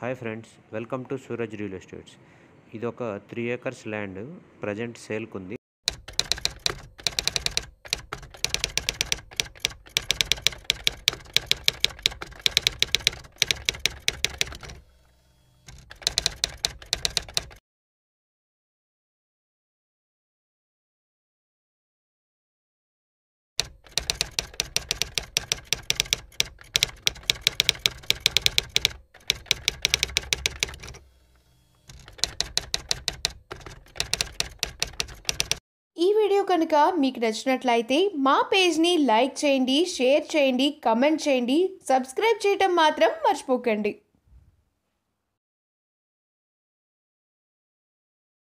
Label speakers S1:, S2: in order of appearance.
S1: Hi friends welcome to Suraj real estates. ఇది ఒక three acres land present సేల్కు ఉంది
S2: వీడియో కనుక మీకు నచ్చినట్లయితే మా పేజ్ని లైక్ చేయండి షేర్ చేయండి కమెంట్ చేయండి సబ్స్క్రైబ్ చేయటం మాత్రం మర్చిపోకండి.